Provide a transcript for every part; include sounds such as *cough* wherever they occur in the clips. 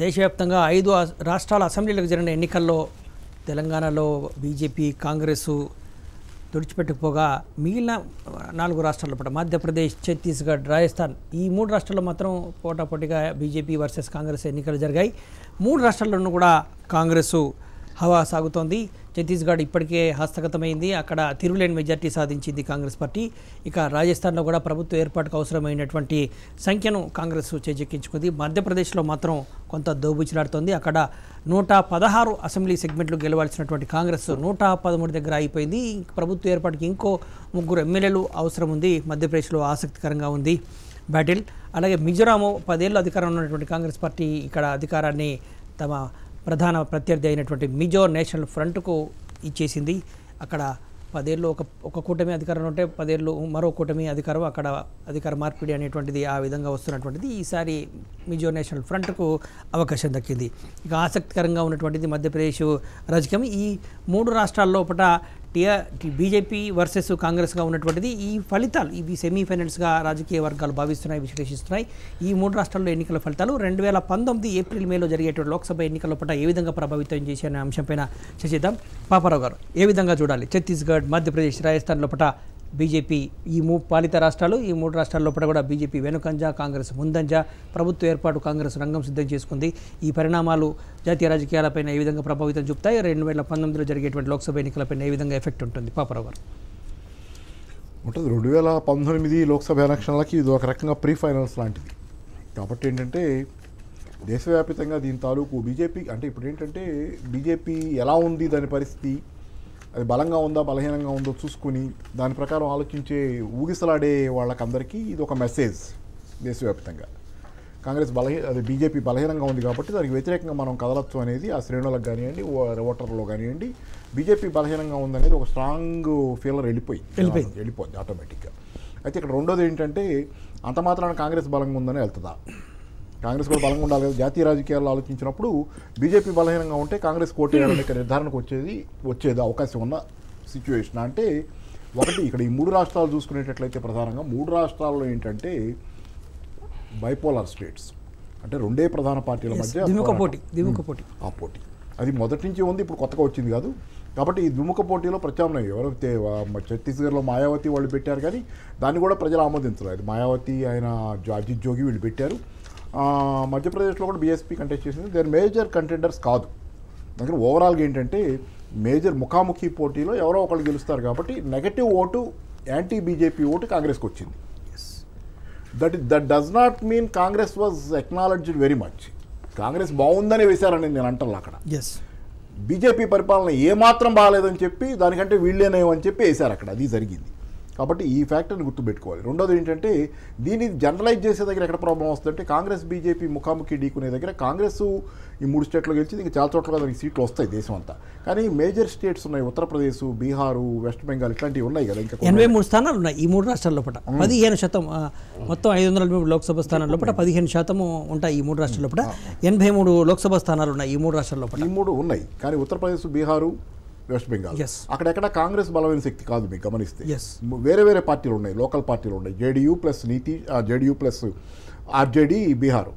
దేశవ్యాప్తంగా ఐదు రాష్ట్రాల అసెంబ్లీలకు జరిగిన ఎన్నికల్లో తెలంగాణలో బీజేపీ కాంగ్రెస్ తుడిచిపెట్టుకుపోగా మిగిలిన నాలుగు రాష్ట్రాల్లో కూడా మధ్యప్రదేశ్ ఛత్తీస్గఢ్ రాజస్థాన్ ఈ మూడు రాష్ట్రాల్లో మాత్రం పోటాపోటీగా బీజేపీ వర్సెస్ కాంగ్రెస్ ఎన్నికలు జరిగాయి. మూడు రాష్ట్రాల్లోనూ కూడా కాంగ్రెస్ హవా సాగుతోంది. ఛత్తీస్గఢ్ ఇప్పటికే హస్తగతమైంది. అక్కడ తిరుగులేని మెజార్టీ సాధించింది కాంగ్రెస్ పార్టీ. ఇక రాజస్థాన్లో కూడా ప్రభుత్వ ఏర్పాటుకు అవసరమైనటువంటి సంఖ్యను కాంగ్రెస్ చేజెక్కించుకుంది. మధ్యప్రదేశ్లో మాత్రం కొంత దోబుచిలాడుతోంది. అక్కడ నూట పదహారు అసెంబ్లీ సెగ్మెంట్లు గెలవాల్సినటువంటి కాంగ్రెస్ నూట పదమూడు దగ్గర అయిపోయింది ప్రభుత్వ ఏర్పాటుకి ఇంకో ముగ్గురు ఎమ్మెల్యేలు అవసరం ఉంది. మధ్యప్రదేశ్లో ఆసక్తికరంగా ఉంది బ్యాటిల్. అలాగే మిజోరాము పదేళ్ళు అధికారంలో ఉన్నటువంటి కాంగ్రెస్ పార్టీ ఇక్కడ అధికారాన్ని తమ ప్రధాన ప్రత్యర్థి అయినటువంటి మిజో నేషనల్ ఫ్రంట్కు ఇచ్చేసింది. అక్కడ పదేళ్ళు ఒక ఒక కూటమి అధికారం ఉంటే పదేళ్ళు మరో కూటమి అధికారం అక్కడ అధికార మార్పిడి అనేటువంటిది ఆ విధంగా వస్తున్నటువంటిది ఈసారి మిజో నేషనల్ ఫ్రంట్కు అవకాశం దక్కింది. ఇక ఆసక్తికరంగా ఉన్నటువంటిది మధ్యప్రదేశ్ రాజకీయం. ఈ మూడు రాష్ట్రాల లోపల టిఆర్ బీజేపీ వర్సెస్ కాంగ్రెస్గా ఉన్నటువంటిది ఈ ఫలితాలు ఇవి సెమీఫైనల్స్గా రాజకీయ వర్గాలు భావిస్తున్నాయి విశ్లేషిస్తున్నాయి. ఈ మూడు రాష్ట్రాల్లో ఎన్నికల ఫలితాలు రెండు వేల పంతొమ్మిది ఏప్రిల్ మేలో జరిగేటువంటి లోక్సభ ఎన్నికల పట్ల ఏ విధంగా ప్రభావితం చేసే అనే అంశంపైన చర్చిద్దాం. పాపారావు గారు ఏ విధంగా చూడాలి? ఛత్తీస్గఢ్ మధ్యప్రదేశ్ రాజస్థాన్ లోపల బీజేపీ ఈ మూ పాలిత రాష్ట్రాలు ఈ మూడు రాష్ట్రాల లోపల కూడా బీజేపీ వెనుకంజ కాంగ్రెస్ ముందంజ ప్రభుత్వ ఏర్పాటు కాంగ్రెస్ రంగం సిద్ధం చేసుకుంది. ఈ పరిణామాలు జాతీయ రాజకీయాలపైన ఏ విధంగా ప్రభావితం చూపుతాయి? రెండు వేల పంతొమ్మిదిలో జరిగేటువంటి లోక్సభ ఎన్నికలపైన ఏ విధంగా ఎఫెక్ట్ ఉంటుంది? పాపరావు గారు. ఉంటుంది. రెండు వేల పంతొమ్మిది లోక్సభ ఎలక్షన్లకి ఇది ఒక రకంగా ప్రీ ఫైనల్స్ లాంటిది. కాబట్టి ఏంటంటే దేశవ్యాప్తంగా దీని తాలూకు బీజేపీ అంటే ఇప్పుడు ఏంటంటే బీజేపీ ఎలా ఉంది దాని పరిస్థితి? అది బలంగా ఉందా బలహీనంగా ఉందో చూసుకుని దాని ప్రకారం ఆలోచించే ఊగిసలాడే వాళ్ళకందరికీ ఇది ఒక మెసేజ్ దేశవ్యాప్తంగా. కాంగ్రెస్ బలహీ అది బీజేపీ బలహీనంగా ఉంది కాబట్టి దానికి వ్యతిరేకంగా మనం కదలొచ్చు అనేది ఆ శ్రేణులకు కానివ్వండి ఓటర్లో కానివ్వండి బీజేపీ బలహీనంగా ఉందనేది ఒక స్ట్రాంగ్ ఫీలర్ వెళ్ళిపోయి వెళ్ళిపోయింది. వెళ్ళిపోద్ది ఆటోమేటిక్గా అయితే ఇక్కడ రెండోది ఏంటంటే అంత మాత్రాన కాంగ్రెస్ బలంగా ఉందని వెళ్తుందా? కాంగ్రెస్ కూడా బలంగా ఉండాలి కదా. జాతీయ రాజకీయాల్లో ఆలోచించినప్పుడు బీజేపీ బలహీనంగా ఉంటే కాంగ్రెస్ పోటీ అనే నిర్ధారణకు వచ్చేది వచ్చేది అవకాశం ఉన్న సిచ్యువేషన్ అంటే ఒకటి ఇక్కడ ఈ మూడు రాష్ట్రాలు చూసుకునేటట్లయితే ప్రధానంగా మూడు రాష్ట్రాల్లో ఏంటంటే బైపోలార్ స్టేట్స్ అంటే రెండే ప్రధాన పార్టీల మధ్య పోరాటం. పోటీ ఆ పోటీ. అది మొదటి నుంచి ఉంది ఇప్పుడు కొత్తగా వచ్చింది కాదు. కాబట్టి ఈ ద్విముఖ పోటీలో ప్రత్యామ్నాయం ఎవరైతే మ- ఛత్తీస్గఢ్లో మాయావతి వాళ్ళు పెట్టారు కానీ దాన్ని కూడా ప్రజలు ఆమోదించలేదు. మాయావతి ఆయన అజిత్ జోగి వీళ్ళు పెట్టారు. మధ్యప్రదేశ్లో కూడా బీఎస్పీ కంటెస్ట్ చేసింది. దేర్ మేజర్ కంటెండర్స్ కాదు. దగ్గర ఓవరాల్గా ఏంటంటే మేజర్ ముఖాముఖి పోటీలో ఎవరో ఒకళ్ళు గెలుస్తారు కాబట్టి negative vote anti BJP vote కాంగ్రెస్కి వచ్చింది. That that does not mean Congress was acknowledged very much Congress బాగుందని వేశారని నేను అంటాను అక్కడ. ఎస్ బీజేపీ పరిపాలన ఏమాత్రం బాగాలేదని చెప్పి దానికంటే వీళ్ళేనేమో అని చెప్పి వేశారు అక్కడ. అది జరిగింది. కాబట్టి ఈ ఫ్యాక్టర్ని గుర్తుపెట్టుకోవాలి. రెండోది ఏంటంటే దీన్ని జనరలైజ్ చేసే దగ్గర ఎక్కడ ప్రాబ్లం వస్తుందంటే కాంగ్రెస్ బీజేపీ ముఖాముఖి ఢీకునే దగ్గర కాంగ్రెస్ ఈ మూడు స్టేట్లో గెలిచి ఇంకా చాలా చోట్ల దానికి సీట్లు వస్తాయి దేశం అంతా కానీ మేజర్ స్టేట్స్ ఉన్నాయి ఉత్తరప్రదేశ్ బీహారు వెస్ట్ బెంగాల్ ఇట్లాంటివి ఉన్నాయి కదా ఇంకా. ఎనభై మూడు స్థానాలు ఉన్నాయి ఈ మూడు రాష్ట్రాల లోపల. పదిహేను శాతం మొత్తం ఐదు వందల లోక్సభ స్థానాల లోపల పదిహేను శాతము ఉంటాయి ఈ మూడు రాష్ట్రాల లోపల. ఎనభై మూడు లోక్సభ స్థానాలు ఉన్నాయి ఈ మూడు రాష్ట్రాల లోపల. ఈ మూడు ఉన్నాయి. కానీ ఉత్తరప్రదేశ్ బీహారు వెస్ట్ బెంగాల్. అక్కడెక్కడ కాంగ్రెస్ బలమైన శక్తి కాదు మీకు గమనిస్తే. వేరే వేరే పార్టీలు ఉన్నాయి లోకల్ పార్టీలు ఉన్నాయి. JDU plus NITI JDU plus RJD Bihar.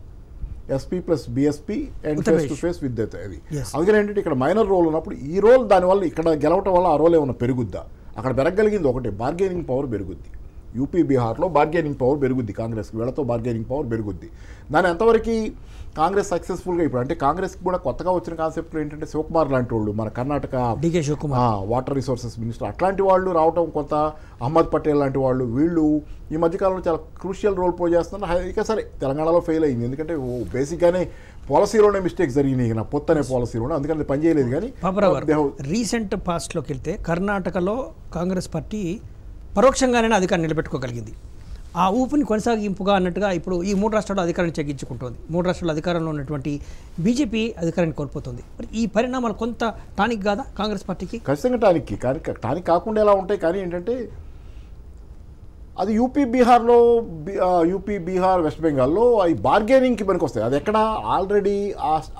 SP plus BSP and face to. Face with అది. అందుకని ఏంటంటే ఇక్కడ మైనర్ రోల్ ఉన్నప్పుడు ఈ రోల్ దానివల్ల ఇక్కడ గెలవటం వల్ల ఆ రోల్ ఏమైనా పెరుగుద్దా? అక్కడ పెరగలిగింది ఒకటే బార్గెనింగ్ పవర్ పెరుగుద్ది. యూపీ బీహార్లో బార్గెనింగ్ పవర్ పెరుగుద్ది కాంగ్రెస్కి వీళ్ళతో బార్గెనింగ్ పవర్ పెరుగుద్ది. దాని ఎంతవరకు కాంగ్రెస్ సక్సెస్ఫుల్గా ఇప్పుడు అంటే కాంగ్రెస్కి కూడా కొత్తగా వచ్చిన కాన్సెప్ట్లు ఏంటంటే శివకుమార్ లాంటి వాళ్ళు మన Karnataka DK Shivakumar. Water resources minister అట్లాంటి వాళ్ళు రావటం కొంత అహ్మద్ పటేల్ లాంటి వాళ్ళు వీళ్ళు ఈ మధ్యకాలంలో చాలా క్రూషియల్ రోల్ ప్లే చేస్తున్నారు. ఇక సరే తెలంగాణలో ఫెయిల్ అయింది. ఎందుకంటే ఓ బేసిక్గానే పాలసీలోనే మిస్టేక్స్ జరిగినాయి. నా పొత్తనే పాలసీలోనే అందుకని అది పనిచేయలేదు. కానీ రీసెంట్ పాస్ట్లోకి వెళ్తే కర్ణాటకలో కాంగ్రెస్ పార్టీ పరోక్షంగానే అధికారం నిలబెట్టుకోగలిగింది. ఆ ఊపిని కొనసాగింపుగా అన్నట్టుగా ఇప్పుడు ఈ మూడు రాష్ట్రాల్లో అధికారాన్ని చెగ్గించుకుంటోంది మూడు రాష్ట్రాల అధికారంలో ఉన్నటువంటి బీజేపీ అధికారాన్ని కోల్పోతుంది. మరి ఈ పరిణామాలు కొంత టానిక్ కాదా కాంగ్రెస్ పార్టీకి? ఖచ్చితంగా టానిక్ కానీ టానిక్ కాకుండా ఎలా ఉంటాయి? కానీ ఏంటంటే అది యూపీ బీహార్లో యూపీ బీహార్ వెస్ట్ బెంగాల్లో అవి బార్గెనింగ్కి పనికి వస్తాయి అది ఎక్కడ? ఆల్రెడీ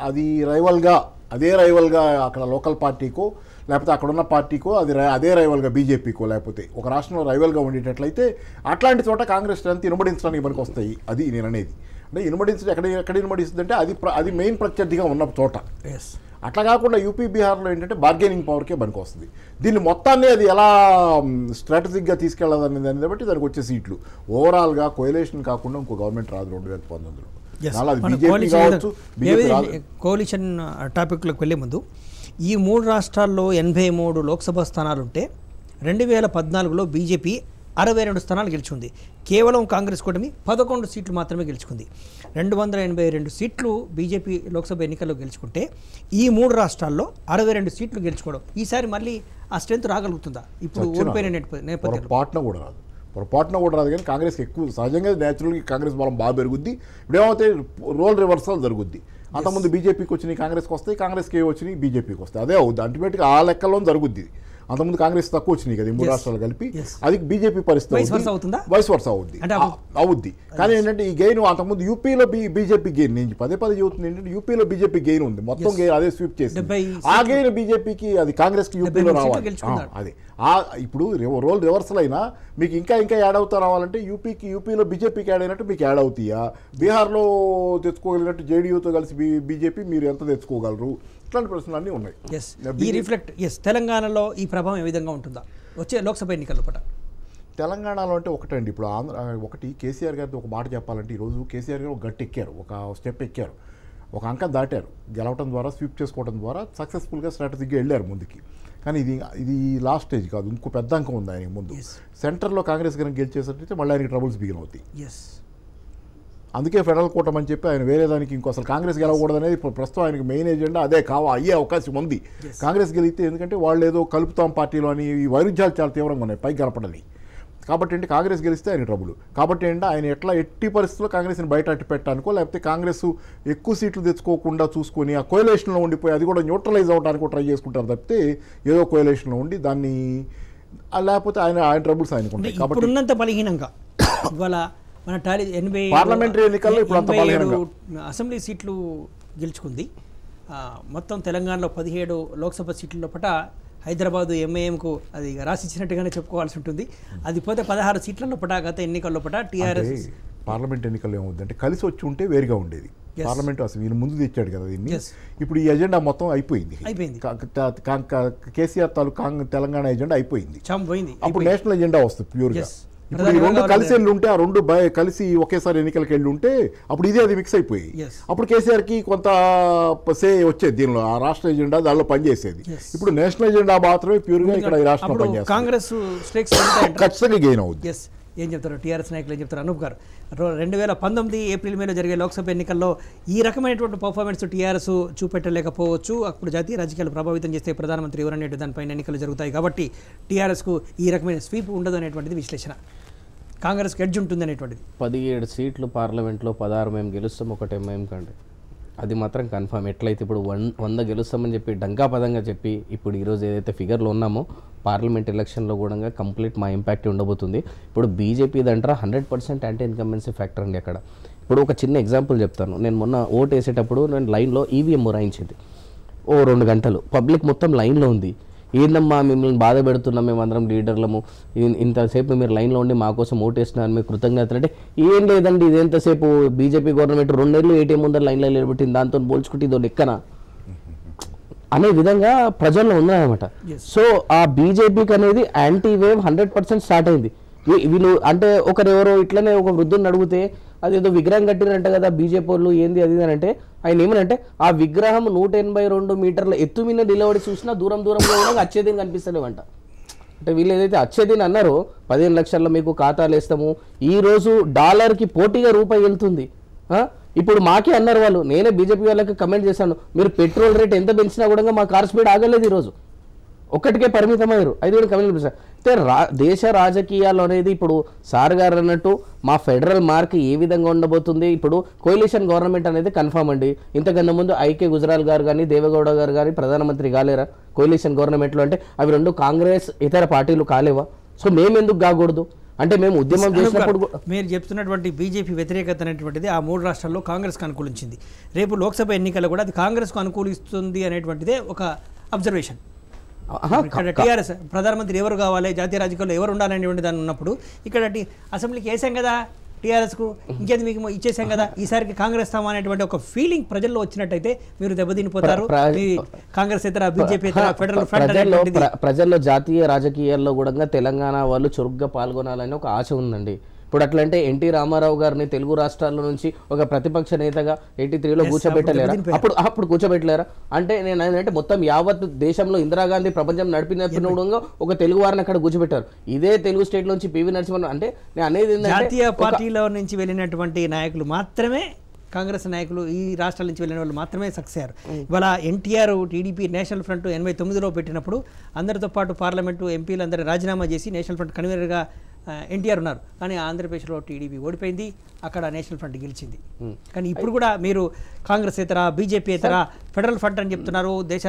అది రైవల్గా అదే రైవల్గా అక్కడ లోకల్ పార్టీకో లేకపోతే అక్కడ ఉన్న పార్టీకో అది అదే రైవల్గా బీజేపీకో లేకపోతే ఒక రాష్ట్రంలో రైవల్గా ఉండేటట్లయితే అట్లాంటి చోట కాంగ్రెస్ స్ట్రెంత్ ఇనుబడించడానికి పనికి వస్తాయి. అది నేను అనేది. అంటే ఇనుమడించడం ఎక్కడ ఎక్కడ ఇనుమడిస్తుంది అంటే అది అది మెయిన్ ప్రత్యర్థిగా ఉన్న చోట. ఎస్ అట్లా కాకుండా యూపీ బీహార్లో ఏంటంటే బార్గెనింగ్ పవర్కే పనికి వస్తుంది. దీన్ని మొత్తాన్ని అది ఎలా స్ట్రాటజిక్గా తీసుకెళ్ళాలనే దాన్ని బట్టి దానికి వచ్చే సీట్లు. ఓవరాల్గా కోయలేషన్ కాకుండా ఇంకో గవర్నమెంట్ రాదు రెండు వేల పంతొమ్మిదిలో. కోalition టాపిక్లోకి వెళ్ళే ముందు ఈ మూడు రాష్ట్రాల్లో ఎనభై మూడు లోక్సభ స్థానాలు ఉంటే రెండు వేల పద్నాలుగులో బీజేపీ అరవై రెండు స్థానాలు గెలుచుకుంది కేవలం కాంగ్రెస్ కూటమి పదకొండు సీట్లు మాత్రమే గెలుచుకుంది. రెండు వందల ఎనభై రెండు సీట్లు బీజేపీ లోక్సభ ఎన్నికల్లో గెలుచుకుంటే ఈ మూడు రాష్ట్రాల్లో అరవై రెండు సీట్లు గెలుచుకోవడం. ఈసారి మళ్ళీ ఆ స్ట్రెంత్ రాగలుగుతుందా? ఇప్పుడు ఓడిపోయిన నేప- నేపథ్యంలో. పొరపాటున కూడా రాదు. పొరపాటున కూడా రాదు కానీ కాంగ్రెస్కి ఎక్కువ సహజంగా న్యాచురల్గా కాంగ్రెస్ బలం బాగా పెరుగుద్ది. ఇప్పుడు ఏమవుతాయి రోల్ రివర్సల్ జరుగుద్ది. అంతకుముందు బీజేపీకి వచ్చినాయి కాంగ్రెస్కి వస్తాయి కాంగ్రెస్కి ఏ వచ్చినాయి బీజేపీకి వస్తాయి. అదే అవుద్ది. అల్టిమేట్గా ఆ లెక్కలో జరుగుద్ది అంతకుముందు కాంగ్రెస్ తక్కువ వచ్చినాయి కదా ఈ మూడు. రాష్ట్రాలు కలిపి. అది బీజేపీ పరిస్థితి? వైస్ వర్స అవుద్ది. అవుద్ది. కానీ ఏంటంటే ఈ గెయిన్ అంతకుముందు యూపీలో బీ బీజేపీ గెయిన్ నేను పదే పదే చెబుతుంది ఏంటంటే యూపీలో బీజేపీ గెయిన్ ఉంది. మొత్తం. గెయిన్ అదే స్వీప్ చేసి ఆ గెయిన్ బీజేపీకి అది కాంగ్రెస్కి డెబ్బై యూపీలో రావాలి. అదే. ఆ ఇప్పుడు రోల్ రివర్సల్ అయినా మీకు ఇంకా ఇంకా యాడ్ అవుతా రావాలంటే యూపీకి యూపీలో బీజేపీకి యాడ్ అయినట్టు మీకు యాడ్ అవుతాయా? బీహార్లో తెచ్చుకోగలిగినట్టు జేడీయూతో కలిసి బీజేపీ మీరు ఎంత తెచ్చుకోగలరు? ఇట్లాంటి ప్రశ్నలు అన్నీ ఉన్నాయి. ఎస్ ఈ రిఫ్లెక్ట్ ఎస్ తెలంగాణలో ఈ ప్రభావం ఏ విధంగా ఉంటుందా? వచ్చే లోక్సభ ఎన్నికల పట తెలంగాణలో అంటే ఒకటండి. ఇప్పుడు ఆంధ్ర ఒకటి కేసీఆర్ గారితో ఒక మాట చెప్పాలంటే ఈరోజు కేసీఆర్ గారు ఒక గట్టి ఎక్కారు ఒక స్టెప్ ఎక్కారు ఒక అంకం దాటారు. గెలవటం ద్వారా స్వీప్ చేసుకోవడం ద్వారా సక్సెస్ఫుల్గా స్ట్రాటజీగా వెళ్ళారు ముందుకి. కానీ ఇది ఇది లాస్ట్ స్టేజ్ కాదు. ఇంకో పెద్ద అంకం ఉంది ఆయనకి ముందు. సెంటర్లో కాంగ్రెస్ కనుక గెలిచేసరికి మళ్ళీ ఆయనకి ట్రబుల్స్ బిగిన్ అవుతాయి. ఎస్ అందుకే ఫెడరల్ కూటమి అని చెప్పి ఆయన వేరే దానికి ఇంకో అసలు కాంగ్రెస్ గెలవకూడదు అనేది ఇప్పుడు ప్రస్తుతం ఆయనకి మెయిన్ ఎజెండా అదే కావా అయ్యే అవకాశం ఉంది. కాంగ్రెస్ గెలిస్తే ఎందుకంటే వాళ్ళు ఏదో కలుపుతాం పార్టీలో అని ఈ వైరుధ్యాలు చాలా తీవ్రంగా ఉన్నాయి పైకి కనపడని. కాబట్టి ఏంటి కాంగ్రెస్ గెలిస్తే ఆయన ట్రబుల్. కాబట్టి ఏంటి ఆయన ఎట్లా ఎట్టి పరిస్థితుల్లో కాంగ్రెస్ని బయట అట్టి పెట్టానుకో లేకపోతే కాంగ్రెస్ ఎక్కువ సీట్లు తెచ్చుకోకుండా చూసుకొని ఆ కోయలేషన్లో ఉండిపోయి అది కూడా న్యూట్రలైజ్ అవడానికి ట్రై చేసుకుంటారు తప్పితే ఏదో కోయలేషన్లో ఉండి దాన్ని లేకపోతే ఆయన ఆయన ట్రబుల్స్ ఆయనకు అంటే ఉంటాయి కాబట్టి ఇప్పుడున్నంత బలహీనంగా. *coughs* ఇవాళ మన టాలీ ఎనభై పార్లమెంటరీ ఎన్నికల్లో ఇప్పుడు. అసెంబ్లీ సీట్లు గెలుచుకుంది. మొత్తం తెలంగాణలో పదిహేడు లోక్సభ సీట్ల లోపల హైదరాబాదు ఎంఐఎంకు అది రాసిచ్చినట్టుగానే చెప్పుకోవాల్సి ఉంటుంది. అది పోతే పదహారు సీట్ల లోపల గత ఎన్నికల లోపల టీఆర్ఎస్ పార్లమెంట్ ఎన్నికల్లో ఏమవుద్ది అంటే కలిసి వచ్చి ఉంటే వేరుగా ఉండేది. పార్లమెంట్ అసలు వీళ్ళు ముందు తెచ్చాడు కదా దీన్ని. ఇప్పుడు ఈ ఎజెండా మొత్తం అయిపోయింది. కేసీఆర్ తాలూకు తెలంగాణ ఎజెండా అయిపోయింది. చాం పోయింది అప్పుడు నేషనల్ ఎజెండా వస్తుంది ప్యూర్గా Yes. ఇప్పుడు ఈ రెండు కలిసి. వెళ్ళి ఉంటే ఆ రెండు కలిసి ఒకేసారి ఎన్నికలకు వెళ్ళి ఉంటే అప్పుడు ఇదే అది మిక్స్ అయిపోయి. అప్పుడు కేసీఆర్కి కొంత సే వచ్చేది దీనిలో ఆ రాష్ట్ర ఎజెండా దానిలో పనిచేసేది. ఇప్పుడు నేషనల్ ఎజెండా మాత్రమే ప్యూర్గా ఇక్కడ ఈ రాష్ట్రంలో పనిచేస్తుంది కాంగ్రెస్ ఖచ్చితంగా గెయిన్ అవుద్ది ఎస్ ఏం చెప్తారు? టీఆర్ఎస్ నాయకులు ఏం చెప్తారు? అనూప్ గారు. రెండు వేల పంతొమ్మిది ఏప్రిల్ మేలో జరిగే లోక్సభ ఎన్నికల్లో ఈ రకమైనటువంటి పర్ఫార్మెన్స్ టీఆర్ఎస్ చూపెట్టలేకపోవచ్చు. అప్పుడు జాతీయ రాజకీయాలు ప్రభావితం చేస్తే ప్రధానమంత్రి ఎవరనేది దానిపైన ఎన్నికలు జరుగుతాయి కాబట్టి టీఆర్ఎస్కు ఈ రకమైన స్వీప్ ఉండదు అనేటువంటిది విశ్లేషణ. కాంగ్రెస్కి ఎడ్జ్ ఉంటుంది అనేటువంటిది పదిహేడు సీట్లు పార్లమెంట్లో పదహారు మేము గెలుస్తాం ఒకటే మేము కండి. అది మాత్రం కన్ఫర్మ్. ఎట్లయితే ఇప్పుడు వన్ వంద గెలుస్తామని చెప్పి డంకాపదంగా చెప్పి ఇప్పుడు ఈరోజు ఏదైతే ఫిగర్లో ఉన్నామో పార్లమెంట్ ఎలక్షన్లో కూడా కంప్లీట్ మా ఇంపాక్ట్ ఉండబోతుంది. ఇప్పుడు BJP దంటారా hundred percent anti incumbency factor అండి అక్కడ. ఇప్పుడు ఒక చిన్న ఎగ్జాంపుల్ చెప్తాను. నేను మొన్న ఓట్ వేసేటప్పుడు నేను లైన్లో ఈవీఎం మొరాయించింది ఓ రెండు గంటలు. పబ్లిక్ మొత్తం లైన్లో ఉంది. ఏందమ్మా మిమ్మల్ని బాధ పెడుతున్నాం మేము అందరం లీడర్లము ఇంతసేపు మీరు లైన్లో ఉండి మా కోసం ఓటేస్తున్నారు మీకు కృతజ్ఞతలు అంటే ఏం లేదండి ఇది ఎంతసేపు బీజేపీ గవర్నమెంట్ రెండేళ్ళు ఏటీఎం ముందర లైన్లో నిలబెట్టింది దాంతో పోల్చుకుంటే ఇదో లెక్కన? అనే విధంగా ప్రజల్లో ఉన్నాయన్నమాట. సో ఆ బీజేపీకి అనేది anti wave hundred percent start అయింది. వీళ్ళు అంటే ఒకరెవరో ఇట్లనే ఒక వృద్ధుని అడిగితే అదేదో విగ్రహం కట్టిరంట కదా బీజేపీ వాళ్ళు ఏంది అది ఇది అని అంటే ఆయన ఏమనంటే ఆ విగ్రహం నూట ఎనభై రెండు మీటర్ల ఎత్తు మీద నిలబడి చూసినా దూరం దూరంలో కూడా అచ్చేదేం కనిపిస్తలేవంట. అంటే వీళ్ళు ఏదైతే అచ్చేదిని అన్నారో పదిహేను లక్షల్లో మీకు ఖాతాలు వేస్తాము ఈ రోజు డాలర్కి పోటీగా రూపాయి వెళ్తుంది. ఇప్పుడు మాకే అన్నారు వాళ్ళు నేనే బీజేపీ వాళ్ళకి కమెంట్ చేశాను మీరు పెట్రోల్ రేట్ ఎంత పెంచినా కూడా మా కార్ స్పీడ్ ఆగలేదు ఈరోజు. ఒక్కటికే పరిమితమయ్యారు. అయితే కూడా చేశారు అయితే రా దేశ రాజకీయాలు అనేది ఇప్పుడు సార్ గారు అన్నట్టు మా ఫెడరల్ మార్క్ ఏ విధంగా ఉండబోతుంది? ఇప్పుడు కోయిలిషన్ గవర్నమెంట్ అనేది కన్ఫర్మ్ అండి. ఇంతకన్నా ముందు ఐకే గుజరాల్ గారు కానీ దేవేగౌడ గారు కానీ ప్రధానమంత్రి కాలేరా? కోయిలిషన్ గవర్నమెంట్లో అంటే అవి రెండు కాంగ్రెస్ ఇతర పార్టీలు కాలేవా? సో మేము ఎందుకు కాకూడదు? అంటే మేము ఉద్యమం చేసినప్పుడు మీరు చెప్తున్నటువంటి బీజేపీ వ్యతిరేకత అనేటువంటిది ఆ మూడు రాష్ట్రాల్లో కాంగ్రెస్కి అనుకూలించింది. రేపు లోక్సభ ఎన్నికల్లో కూడా అది కాంగ్రెస్కు అనుకూలిస్తుంది అనేటువంటిదే ఒక అబ్జర్వేషన్ ఇక్కడ టీఆర్ఎస్ ప్రధానమంత్రి ఎవరు కావాలి? జాతీయ రాజకీయాల్లో ఎవరు ఉండాలనేటువంటి దాని ఉన్నప్పుడు ఇక్కడ అసెంబ్లీకి వేసాం కదా టీఆర్ఎస్కు ఇంకేది మీకు ఇచ్చేసాం కదా? ఈసారికి కాంగ్రెస్ తామా అనేటువంటి ఒక ఫీలింగ్ ప్రజల్లో వచ్చినట్టయితే మీరు దెబ్బతినిపోతారు. కాంగ్రెస్ ఇతర బీజేపీ ఫెడరల్ ఫ్రంట్ ప్రజల్లో జాతీయ రాజకీయాల్లో కూడా తెలంగాణ వాళ్ళు చురుగ్గా పాల్గొనాలని ఒక ఆశ ఉందండి. ఇప్పుడు అట్లంటే ఎన్టీ రామారావు గారిని తెలుగు రాష్ట్రాల నుంచి ఒక ప్రతిపక్ష నేతగా ఎయిటీ త్రీలో కూర్చోబెట్టలేరా? అప్పుడు అప్పుడు కూర్చోబెట్టలేరా? అంటే నేను అంటే మొత్తం యావత్ దేశంలో ఇందిరాగాంధీ ప్రపంచం నడిపినప్పుడు ఒక తెలుగు వారిని అక్కడ కూర్చోబెట్టారు. ఇదే తెలుగు స్టేట్ నుంచి పివి నరసింహన్ అంటే నేను అనేది జాతీయ పార్టీలో నుంచి వెళ్ళినటువంటి నాయకులు మాత్రమే కాంగ్రెస్ నాయకులు ఈ రాష్ట్రాల నుంచి వెళ్ళిన వాళ్ళు మాత్రమే సక్సెస్ అయ్యారు. ఇవాళ ఎన్టీఆర్ టీడీపీ నేషనల్ ఫ్రంట్ ఎనభై తొమ్మిదిలో పెట్టినప్పుడు అందరితో పాటు పార్లమెంటు ఎంపీలు అందరూ రాజీనామా చేసి నేషనల్ ఫ్రంట్ కన్వీనర్గా ఎన్టీఆర్ ఉన్నారు. కానీ ఆంధ్రప్రదేశ్లో టీడీపీ ఓడిపోయింది. అక్కడ నేషనల్ ఫ్రంట్ గెలిచింది. కానీ ఇప్పుడు కూడా మీరు కాంగ్రెస్ ఇతర బీజేపీ ఇతర ఫెడరల్ ఫ్రంట్ అని చెప్తున్నారు దేశ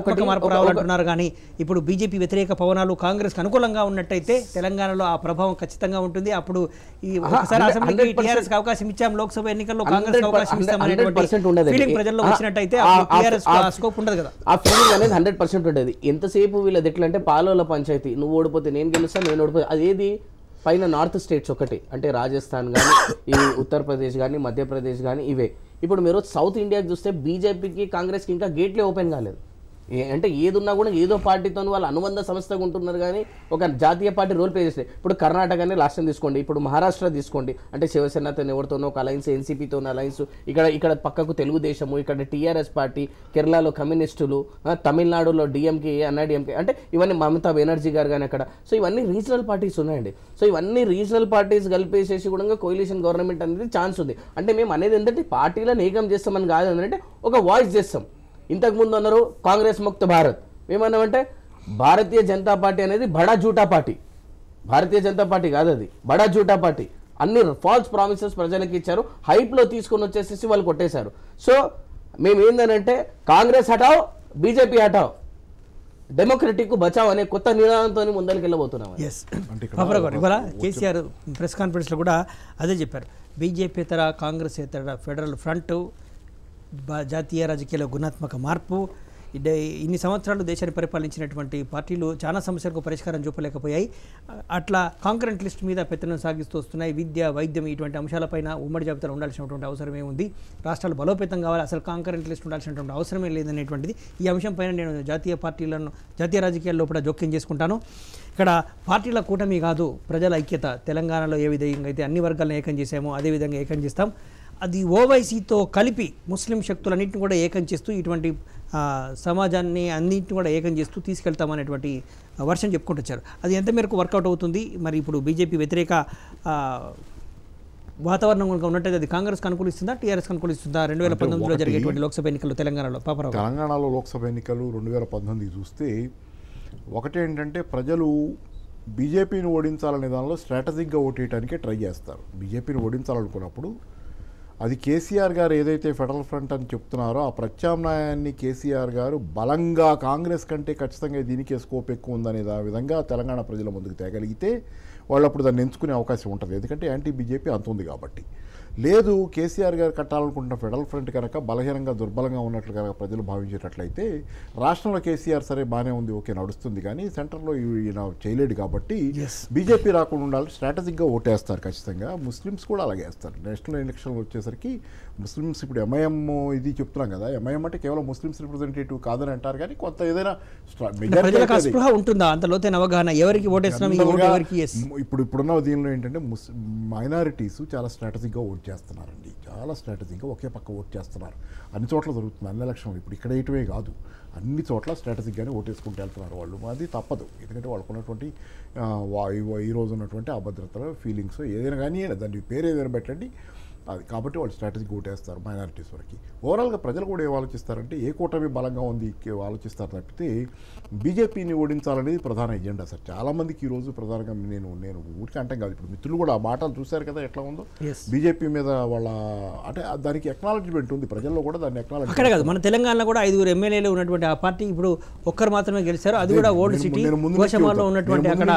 ఒకటి- మార్పు రావాలంటున్నారు కానీ ఇప్పుడు బీజేపీ వ్యతిరేక పవనాలు కాంగ్రెస్ అనుకూలంగా ఉన్నట్టయితే తెలంగాణలో ఆ ప్రభావం ఖచ్చితంగా ఉంటుంది. అప్పుడు ఈ ఒకసారి అసెంబ్లీకి టీఆర్ఎస్ అవకాశం ఇచ్చాం లోక్సభ ఎన్నికల్లో కాంగ్రెస్ అవకాశం హండ్రెడ్- ఇస్తాం హండ్రెడ్ పర్సెంట్ ఉండదు. ఫీలింగ్. ప్రజల్లో వచ్చినట్టయితే టీఆర్ఎస్ స్కోప్ ఉండదు కదా. ఆ ఫీలింగ్ అనేది హండ్రెడ్ పర్సెంట్ ఉంటుంది ఎంతసేపు వీళ్ళది ఎట్లా అంటే పాలోల పంచాయతీ. నువ్వు ఓడిపోతే నేను గెలుస్తా నేను ఓడిపోతే అదేది పైన నార్త్ స్టేట్స్ ఒకటి అంటే రాజస్థాన్ కానీ ఈ ఉత్తరప్రదేశ్ కానీ మధ్యప్రదేశ్ కానీ ఇవే. ఇప్పుడు మీరు సౌత్ ఇండియాకి చూస్తే బీజేపీకి కాంగ్రెస్కి ఇంకా గేట్లే ఓపెన్ కాలేదు. అంటే ఏదున్నా కూడా ఏదో పార్టీతో వాళ్ళు అనుబంధ సంస్థగా ఉంటున్నారు కానీ ఒక జాతీయ పార్టీ రోల్ ప్లే చేస్తే ఇప్పుడు కర్ణాటకనే రాష్ట్రం తీసుకోండి ఇప్పుడు మహారాష్ట్ర తీసుకోండి. అంటే శివసేనతో ఎవరితోనో ఒక అలయన్స్ ఎన్సీపీతో అలయన్స్ ఇక్కడ ఇక్కడ పక్కకు తెలుగుదేశము ఇక్కడ టీఆర్ఎస్ పార్టీ కేరళలో కమ్యూనిస్టులు తమిళనాడులో డిఎంకే అన్నాడిఎంకే అంటే ఇవన్నీ మమతా బెనర్జీ గారు కానీ అక్కడ. సో ఇవన్నీ రీజనల్ పార్టీస్ ఉన్నాయండి. సో ఇవన్నీ రీజనల్ పార్టీస్ కలిపేసేసి కూడా కోయిలేషన్ గవర్నమెంట్ అనేది ఛాన్స్ ఉంది. అంటే మేము అనేది ఏంటంటే పార్టీలను ఏకం చేస్తామని కాదు. ఏంటంటే ఒక వాయిస్ చేస్తాం. ఇంతకు ముందు అన్నారు కాంగ్రెస్ ముక్త భారత్. ఏమన్నామంటే భారతీయ జనతా పార్టీ అనేది బడా జూటా పార్టీ. భారతీయ జనతా పార్టీ కాదు అది. బడా జూటా పార్టీ. అన్ని ఫాల్స్ ప్రామిసెస్ ప్రజలకు ఇచ్చారు. హైప్లో తీసుకొని వచ్చేసేసి వాళ్ళు కొట్టేశారు. సో మేము ఏందనంటే కాంగ్రెస్ హటావ్ బీజేపీ హటావ్. డెమోక్రటిక్ బచావ్ అనే కొత్త నినాదంతో ముందరికి వెళ్ళబోతున్నాం ఎస్ ఇవాళ కేసీఆర్ ప్రెస్ కాన్ఫరెన్స్లో కూడా అదే చెప్పారు. బీజేపీ ఇతర కాంగ్రెస్ ఇతర ఫెడరల్ ఫ్రంట్ జాతీయ రాజకీయాల గుణాత్మక మార్పు. ఇన్ని సంవత్సరాలు దేశాన్ని పరిపాలించినటువంటి పార్టీలు చాలా సమస్యలకు పరిష్కారం చూపలేకపోయాయి. అట్లా కాంకరెంట్ లిస్ట్ మీద పెత్తనం సాగిస్తూ వస్తున్నాయి. విద్య వైద్యం ఇటువంటి అంశాలపైన ఉమ్మడి జాబితాలో ఉండాల్సినటువంటి అవసరమే ఉంది. రాష్ట్రాలు బలోపేతం కావాలి. అసలు కాంకరెంట్ లిస్ట్ ఉండాల్సినటువంటి అవసరమే లేదనేటువంటిది ఈ అంశంపైన నేను జాతీయ పార్టీలను జాతీయ రాజకీయాల్లో కూడా జోక్యం చేసుకుంటాను. ఇక్కడ పార్టీల కూటమి కాదు ప్రజల ఐక్యత. తెలంగాణలో ఏ విధంగా అయితే అన్ని వర్గాలను ఏకం చేశామో అదేవిధంగా ఏకం చేస్తాం. అది ఓవైసీతో కలిపి ముస్లిం శక్తులన్నింటిని కూడా ఏకం చేస్తూ ఇటువంటి సమాజాన్ని అన్నింటిని కూడా ఏకం చేస్తూ తీసుకెళ్తామనేటువంటి వర్షం చెప్పుకుంటూ వచ్చారు అది ఎంత మేరకు వర్కౌట్ అవుతుంది? మరి ఇప్పుడు బీజేపీ వ్యతిరేక వాతావరణం కనుక ఉన్నట్టయితే అది కాంగ్రెస్కి అనుకూలిస్తుందా? టీఆర్ఎస్కి అనుకూలిస్తుందా? రెండు వేల పంతొమ్మిదిలో జరిగేటువంటి లోక్సభ ఎన్నికల్లో తెలంగాణలో పాపరావు. తెలంగాణలో లోక్సభ ఎన్నికలు రెండు వేల పంతొమ్మిది చూస్తే ఒకటేంటంటే ప్రజలు బీజేపీని ఓడించాలనే దానిలో స్ట్రాటజిక్గా ఓటేయడానికే ట్రై చేస్తారు. బీజేపీని ఓడించాలనుకున్నప్పుడు అది కేసీఆర్ గారు ఏదైతే ఫెడరల్ ఫ్రంట్ అని చెప్తున్నారో ఆ ప్రత్యామ్నాయాన్ని కేసీఆర్ గారు బలంగా కాంగ్రెస్ కంటే ఖచ్చితంగా దీనికే స్కోప్ ఎక్కువ ఉందనే ఆ విధంగా తెలంగాణ ప్రజల ముందుకు తేగలిగితే వాళ్ళు అప్పుడు దాన్ని ఎంచుకునే అవకాశం ఉంటుంది. ఎందుకంటే యాంటీ బీజేపీ అంత ఉంది కాబట్టి. లేదు కేసీఆర్ గారు కట్టాలనుకుంటున్న ఫెడరల్ ఫ్రంట్ కనుక బలహీనంగా దుర్బలంగా ఉన్నట్లు కనుక ప్రజలు భావించేటట్లయితే రాష్ట్రంలో కేసీఆర్ సరే బాగానే ఉంది ఓకే నడుస్తుంది. కానీ సెంటర్లో ఈ- ఈయన చేయలేడు కాబట్టి బీజేపీ రాకుండా ఉండాలి స్ట్రాటజిక్గా ఓటేస్తారు ఖచ్చితంగా. ముస్లిమ్స్ కూడా అలాగే వేస్తారు. నేషనల్ ఎలక్షన్ వచ్చేసరికి ముస్లిమ్స్ ఇప్పుడు ఎంఐఎం ఇది చెప్తున్నాం కదా. ఎంఐఎం అంటే కేవలం ముస్లిమ్స్ రిప్రజెంటేటివ్ కాదని అంటారు కానీ కొంత ఏదైనా ఉంటుందా? అంత లోతైన అవగాహన ఎవరికి ఓటేస్తున్నాం? ఇప్పుడు ఇప్పుడున్న దీనిలో ఏంటంటే మైనారిటీస్ చాలా స్ట్రాటజిక్గా ఓట్ చేస్తున్నారండి. చాలా స్ట్రాటజీగా ఒకే పక్క ఓట్ చేస్తున్నారు. అన్ని చోట్ల జరుగుతుంది. అన్ని ఎలక్షన్లు ఇప్పుడు ఇక్కడ వేయటమే కాదు. అన్ని చోట్ల స్ట్రాటజీగానే ఓటేసుకుంటూ వెళ్తున్నారు వాళ్ళు. అది తప్పదు. ఎందుకంటే వాళ్ళకు ఉన్నటువంటి ఈ రోజు ఉన్నటువంటి అభద్రతలు ఫీలింగ్స్ ఏదైనా కానీ దాని పేరు ఏదైనా పెట్టండి. అది కాబట్టి వాళ్ళు స్ట్రాటజీకి ఓటేస్తారు మైనారిటీస్ వరకు. ఓవరాల్గా ప్రజలు కూడా ఏం ఆలోచిస్తారంటే ఏ కూటమి బలంగా ఉంది కే- ఆలోచిస్తారు తప్పితే బీజేపీని ఓడించాలనేది ప్రధాన ఎజెండా సార్. చాలామందికి ఈరోజు ప్రధానంగా నేను నేను ఊరికి అంటాం కాదు. ఇప్పుడు మిత్రులు కూడా ఆ మాటలు చూశారు కదా ఎట్లా ఉందో. బీజేపీ మీద వాళ్ళ అంటే దానికి ఎక్నాలజ్మెంట్ ఉంది. ప్రజల్లో కూడా దాన్ని ఎక్నాలజ్ అక్కడ కాదు. మన తెలంగాణలో కూడా ఐదుగురు ఎమ్మెల్యేలు ఉన్నటువంటి ఆ పార్టీ ఇప్పుడు ఒక్కరు మాత్రమే గెలిచారు. అది కూడా ఓల్డ్ నేను- సిటీ. ఉన్నటువంటి నేను అక్కడ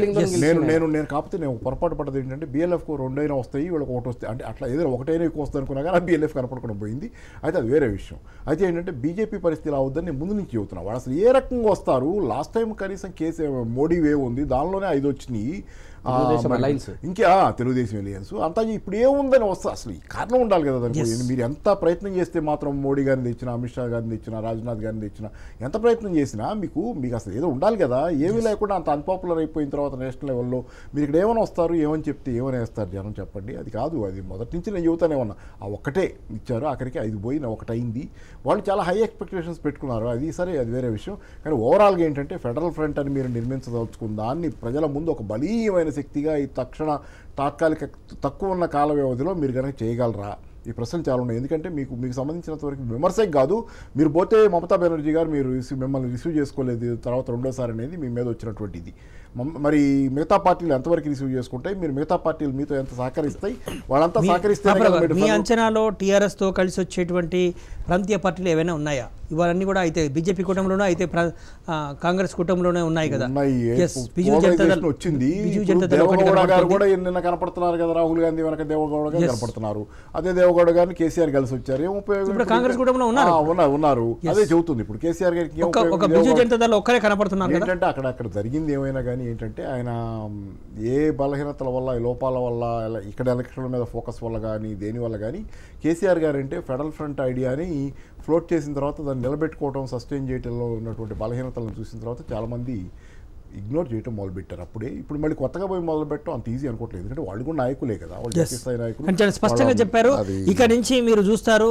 నేను గెలిచినాయి. నేను నేను కాకపోతే నేను పొరపాటు పడ్డది ఏంటంటే బీఎల్ఎఫ్ రెండైనా వస్తాయి వీళ్ళకి ఒకటి వస్తే అంటే అట్లా ఏదైనా ఒకటైనా ఎక్కువ వస్తుంది అనుకున్నా కానీ బిఎల్ఎఫ్ కనపడకుండా పోయింది. అయితే అది వేరే విషయం. అయితే ఏంటంటే బీజేపీ పరిస్థితి ఇలా అవుద్దని నేను ముందు నుంచి చెబుతున్నా. వాళ్ళు అసలు ఏ రకంగా వస్తారు? లాస్ట్ టైం కనీసం కేసు మోడీ వేవ్ ఉంది. దానిలోనే ఐదు వచ్చినాయి. ఇంకా తెలుగుదేశం ఎలియన్స్ అంతా ఇప్పుడు ఏముందని వస్తా అసలు ఈ కారణం ఉండాలి కదా దానికి. మీరు ఎంత ప్రయత్నం చేస్తే మాత్రం మోడీ గారిని తెచ్చినా అమిత్ షా గారిని తెచ్చినా రాజ్నాథ్ గారిని తెచ్చినా ఎంత ప్రయత్నం చేసినా మీకు మీకు అసలు ఏదో ఉండాలి కదా. ఏమీ లేకుండా అంత అన్పాపులర్ అయిపోయిన తర్వాత నేషనల్ లెవెల్లో మీరు ఇక్కడ ఏమైనా వస్తారు ఏమని చెప్తే ఏమని వేస్తారు జనం చెప్పండి. అది కాదు అది మొదటి నుంచి నేను చెబుతానే ఉన్నా. ఆ ఒక్కటే ఇచ్చారు అక్కడికి ఐదు పోయి నా ఒకటి అయింది వాళ్ళు చాలా హై ఎక్స్పెక్టేషన్స్ పెట్టుకున్నారు. అది సరే అది వేరే విషయం. కానీ ఓవరాల్గా ఏంటంటే ఫెడరల్ ఫ్రంట్ అని మీరు నిర్మించదలుచుకున్న దాన్ని ప్రజల ముందు ఒక బలీయమైన శక్తిగా ఈ తక్షణ తాత్కాలిక తక్కువ ఉన్న కాల వ్యవధిలో మీరు కనుక చేయగలరా? ఈ ప్రశ్నలు చాలా ఉన్నాయి. ఎందుకంటే మీకు మీకు సంబంధించినంత వరకు విమర్శే కాదు. మీరు పోతే మమతా బెనర్జీ గారు మీరు మిమ్మల్ని రిసీవ్ చేసుకోలేదు. తర్వాత రెండోసారి అనేది మీ మీద వచ్చినటువంటిది. మరి మిగతా పార్టీలు ఎంతవరకు రిసీవ్ చేసుకుంటాయి మీరు మిగతా పార్టీలు మీతో ఎంత సహకరిస్తాయి? వాళ్ళంతా సహకరిస్తే మీ అంచనాలో టీఆర్ఎస్తో కలిసి వచ్చేటువంటి ప్రాంతీయ పార్టీలు ఏవైనా ఉన్నాయా? ఇవన్నీ కూడా అయితే బీజేపీ కూటమిలోనే అయితే కాంగ్రెస్ కూటమిలోనే ఉన్నాయి కదా? వచ్చింది. కూడా నిన్న కనపడుతున్నారు కదా రాహుల్ గాంధీ వెనక దేవగౌడ గారు కనపడుతున్నారు. అదే దేవగౌడ గారిని కేసీఆర్ కలిసి వచ్చారు. ఏం ఉపయోగం ఇప్పుడు కాంగ్రెస్ కూటమిలో ఉన్నారు. ఉన్నారు అదే చెబుతుంది. ఇప్పుడు కేసీఆర్ గారికి ఒక? బిజు జనతా దళ ఒక్కరే కనపడుతున్నారు ఏంటంటే అక్కడ అక్కడ జరిగింది ఏమైనా కానీ ఏంటంటే ఆయన ఏ బలహీనతల వల్ల ఈ లోపాల వల్ల ఇక్కడ ఎలక్షన్ల మీద ఫోకస్ వల్ల కానీ దేని వల్ల కానీ కేసీఆర్ గారు అంటే ఫెడరల్ ఫ్రంట్ ఐడియాని ఫ్లోట్ చేసిన తర్వాత దాన్ని నిలబెట్టుకోవడం సస్టైన్ చేయడంలో ఉన్నటువంటి బలహీనతలను చూసిన తర్వాత చాలామంది ఇగ్నోర్ చేయటం మొదలుపెట్టారు. అప్పుడే ఇప్పుడు మళ్ళీ కొత్తగా పోయి మొదలు పెట్టడం అంత ఈజీ అనుకోవట్లేదు. ఎందుకంటే వాళ్ళు కూడా నాయకులే కదా. వాళ్ళు కానీ స్పష్టంగా చెప్పారు ఇక నుంచి మీరు చూస్తారు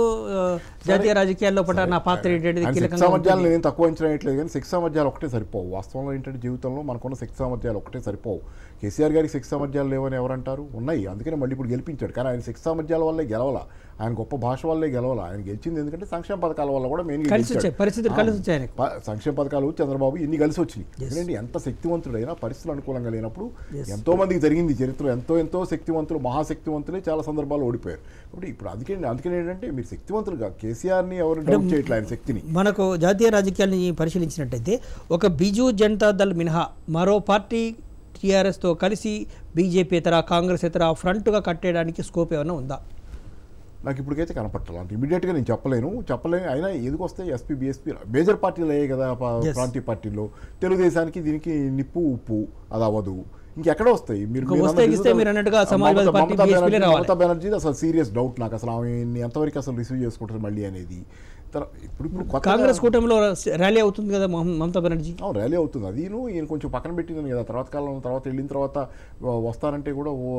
జాతీయ రాజకీయాల్లో పట్ల నా పాత్ర ఏంటంటే కీలకంగా సామర్థ్యాలు. నేను తక్కువ అంచనా వేయట్లేదు కానీ శక్తి సామర్థ్యాలు ఒకటే సరిపోవు. వాస్తవంలో ఏంటంటే జీవితంలో మనకున్న శక్తి సామర్థ్యాలు ఒకటే సరిపోవు. కేసీఆర్ గారికి శక్తి సామర్థ్యాలు లేవని ఎవరంటారు? ఉన్నాయి. అందుకనే మళ్ళీ ఇప్పుడు గెలిపించాడు. కానీ ఆయన శక్తి సామర్థ్యాల వల్లే గెలవాల. ఆయన గొప్ప భాష వల్లే గెలవాల. ఆయన గెలిచింది ఎందుకంటే సంక్షేమ పథకాల వల్ల కూడా మెయిన్ కలిసి వచ్చాయి. పరిస్థితులు కలిసి వచ్చాయి ఆయనకు. సంక్షేమ పథకాలు చంద్రబాబు ఇన్ని కలిసి వచ్చినాయి. ఎందుకంటే ఎంత శక్తివంతుడైనా పరిస్థితులు అనుకూలంగా లేనప్పుడు ఎంతో మందికి జరిగింది. చరిత్రలో ఎంతో ఎంతో శక్తివంతులు మహాశక్తివంతులే చాలా సందర్భాల్లో ఓడిపోయారు. కాబట్టి ఇప్పుడు అందుకే అందుకని ఏంటంటే మీరు శక్తివంతులుగా కేసీఆర్ని ఎవరు డౌట్ ఆయన శక్తిని. మనకు జాతీయ రాజకీయాలని పరిశీలించినట్టయితే ఒక బిజు జనతా దళ్ మినహా మరో పార్టీ టీఆర్ఎస్తో కలిసి బీజేపీ ఇతర కాంగ్రెస్ ఇతర ఫ్రంట్గా కట్టేయడానికి స్కోప్ ఏమైనా ఉందా? నాకు ఇప్పటికైతే కనపట్టాలి అంటే ఇమీడియట్గా నేను చెప్పలేను. చెప్పలేను అయినా ఎందుకు వస్తాయి ఎస్పీ బీఎస్పీ మేజర్ పార్టీలు అయ్యాయి కదా. ప్రాంతీయ పార్టీల్లో. తెలుగుదేశానికి దీనికి నిప్పు ఉప్పు. అది అవ్వదు. ఇంకెక్కడ వస్తాయి? మీరు వస్తే అన్నట్టుగా సమాజ్వాదీ మమతా- పార్టీ బెనర్జీ- అసలు సీరియస్ డౌట్ నాకు. అసలు ఆమె ఎంతవరకు అసలు రిసీవ్ చేసుకుంటారు మళ్ళీ అనేది? ఇప్పుడు ఇప్పుడు కాంగ్రెస్ కూటమిలో ర్యాలీ అవుతుంది కదా మమ- మమతా బెనర్జీ? అవును ర్యాలీ అవుతుంది. అది ఈయన కొంచెం పక్కన పెట్టిందని కదా. తర్వాత కాలం తర్వాత వెళ్ళిన తర్వాత వస్తారంటే కూడా ఓ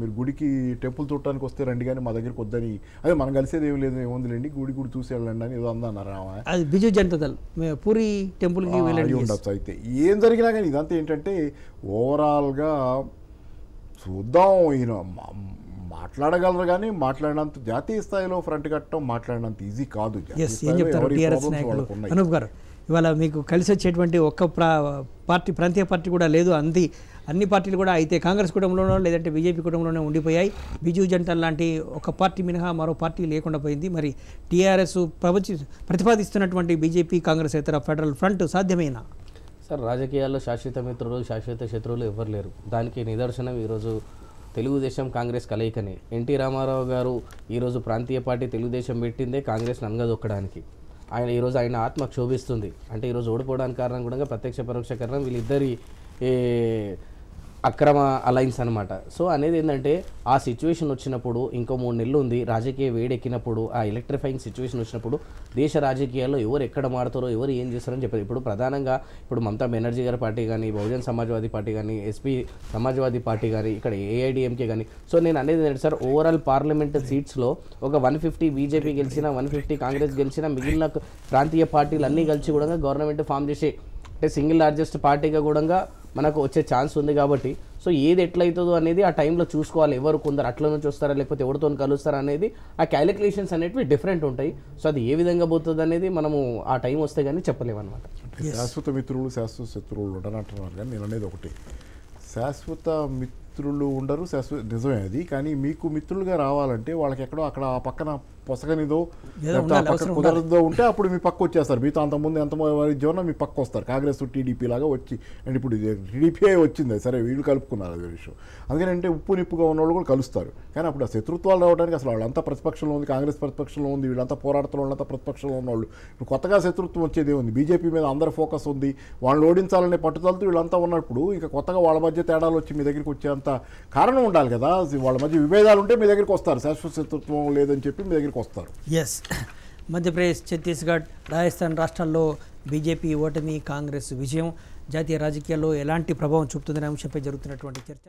మీరు గుడికి టెంపుల్ చూడటానికి వస్తే రండి కానీ మా దగ్గరికి వద్దని అదే మనం కలిసేది ఏం లేదు ఏముందిలేండి? గుడి గుడి చూసి వెళ్ళండి అని ఏదో అందన్నారు అది బిజు జనతా దళ్. పూరి టెంపుల్కి వెళ్ళండి ఉండొచ్చు అయితే. ఏం జరిగినా కానీ ఇదంతా ఏంటంటే ఓవరాల్గా చూద్దాం ఈయన. మాట్లాడగలరు కానీ మాట్లాడినంత జాతీయ స్థాయిలో ఫ్రంట్ కట్టడం మాట్లాడినంత ఈజీ కాదు. ఏం చెప్తారు? ఎవరి టీఆర్ఎస్ నాయకులు. అనూప్ గారు ఇవాళ మీకు కలిసి వచ్చేటువంటి ఒక్క ప్రా పార్టీ ప్రాంతీయ పార్టీ కూడా లేదు. అంది అన్ని పార్టీలు కూడా అయితే కాంగ్రెస్ కుటుంబంలోనో లేదంటే బీజేపీ కుటుంబంలోనే ఉండిపోయాయి. బిజు జనతా లాంటి ఒక పార్టీ మినహా మరో పార్టీ లేకుండా పోయింది. మరి టీఆర్ఎస్ ప్రవచి ప్రతిపాదిస్తున్నటువంటి బీజేపీ కాంగ్రెస్ ఇతర ఫెడరల్ ఫ్రంట్ సాధ్యమేనా? సార్ రాజకీయాల్లో శాశ్వత మిత్రులు శాశ్వత శత్రువులు ఎవ్వరు లేరు. దానికి నిదర్శనం ఈరోజు తెలుగుదేశం కాంగ్రెస్ కలయికనే. ఎన్టీ రామారావు గారు ఈరోజు ప్రాంతీయ పార్టీ తెలుగుదేశం పెట్టిందే కాంగ్రెస్ ననగదొక్కడానికి ఆయన ఈరోజు ఆయన ఆత్మ క్షోభిస్తుంది. అంటే ఈరోజు ఓడిపోవడానికి కారణం కూడా ప్రత్యక్ష పరోక్ష కారణం వీళ్ళిద్దరి అక్రమ అలైన్స్ అనమాట సో అనేది ఏంటంటే ఆ సిచ్యువేషన్ వచ్చినప్పుడు ఇంకో మూడు నెలలు ఉంది రాజకీయ వేడెక్కినప్పుడు ఆ ఎలక్ట్రిఫైయింగ్ సిచ్యువేషన్ వచ్చినప్పుడు దేశ రాజకీయాల్లో ఎవరు ఎక్కడ మారుతారో ఎవరు ఏం చేస్తారని చెప్పారు ఇప్పుడు ప్రధానంగా ఇప్పుడు మమతా బెనర్జీ గారి పార్టీ కానీ బహుజన్ సమాజ్వాదీ పార్టీ కానీ ఎస్పీ సమాజ్వాదీ పార్టీ కానీ ఇక్కడ ఏఐడిఎంకే కానీ సో నేను అనేది ఏంటంటే సార్ ఓవరాల్ పార్లమెంట్ సీట్స్లో ఒక వన్ ఫిఫ్టీ బీజేపీ గెలిచిన వన్ ఫిఫ్టీ కాంగ్రెస్ గెలిచిన మిగిలిన ప్రాంతీయ పార్టీలు అన్నీ కలిసి కూడా గవర్నమెంట్ ఫామ్ చేసి అంటే సింగిల్ లార్జెస్ట్ పార్టీగా కూడా మనకు వచ్చే ఛాన్స్ ఉంది కాబట్టి. సో ఏది ఎట్లయితుందో అనేది ఆ టైంలో చూసుకోవాలి. ఎవరు కొందరు అట్ల నుంచి వస్తారా లేకపోతే ఎవరితో కలుస్తారా అనేది ఆ క్యాలిక్యులేషన్స్ అనేటివి డిఫరెంట్ ఉంటాయి. సో అది ఏ విధంగా పోతుంది అనేది మనము ఆ టైం వస్తే కానీ చెప్పలేము అనమాట శాశ్వత మిత్రులు శాశ్వత శత్రువులు ఉండరు అంటున్నారు కానీ నేను అనేది ఒకటి. శాశ్వత మిత్రులు ఉండరు శాశ్వత నిజమే అది. కానీ మీకు మిత్రులుగా రావాలంటే వాళ్ళకి ఎక్కడో అక్కడ ఆ పక్కన పొసగనిదో కుదరదో ఉంటే అప్పుడు మీ పక్క వచ్చేస్తారు. మీతో అంతకుముందు ఎంత ఉద్యోగం మీ పక్క వస్తారు. కాంగ్రెస్ టీడీపీ లాగా వచ్చి అండ్ ఇప్పుడు టీడీపీ వచ్చింది? సరే వీళ్ళు కలుపుకున్నారు అది విషయం. అందుకని అంటే ఉప్పు నిప్పుగా ఉన్న వాళ్ళు కూడా కలుస్తారు. కానీ అప్పుడు ఆ శత్రుత్వాలు రావడానికి అసలు వాళ్ళంతా ప్రతిపక్షంలో ఉంది కాంగ్రెస్ ప్రతిపక్షంలో ఉంది వీళ్ళంతా పోరాడుతున్న వాళ్ళంతా ప్రతిపక్షంలో ఉన్నవాళ్ళు ఇప్పుడు కొత్తగా శత్రుత్వం వచ్చేది ఉంది బీజేపీ మీద అందరు ఫోకస్ ఉంది. వాళ్ళని ఓడించాలనే పట్టుదలతో వీళ్ళంతా ఉన్నప్పుడు ఇంకా కొత్తగా వాళ్ళ మధ్య తేడాలు వచ్చి మీ దగ్గరికి వచ్చేంత కారణం ఉండాలి కదా. వాళ్ళ మధ్య విభేదాలు ఉంటే మీ దగ్గరికి వస్తారు. శాశ్వత శత్రుత్వం లేదని చెప్పి మీ ఇక్కడికి వస్తారు ఎస్ మధ్యప్రదేశ్ ఛత్తీస్గఢ్ రాజస్థాన్ రాష్ట్రాల్లో బీజేపీ ఓటమి కాంగ్రెస్ విజయం జాతీయ రాజకీయాల్లో ఎలాంటి ప్రభావం చూపుతుందనే అంశంపై జరుగుతున్నటువంటి చర్చ.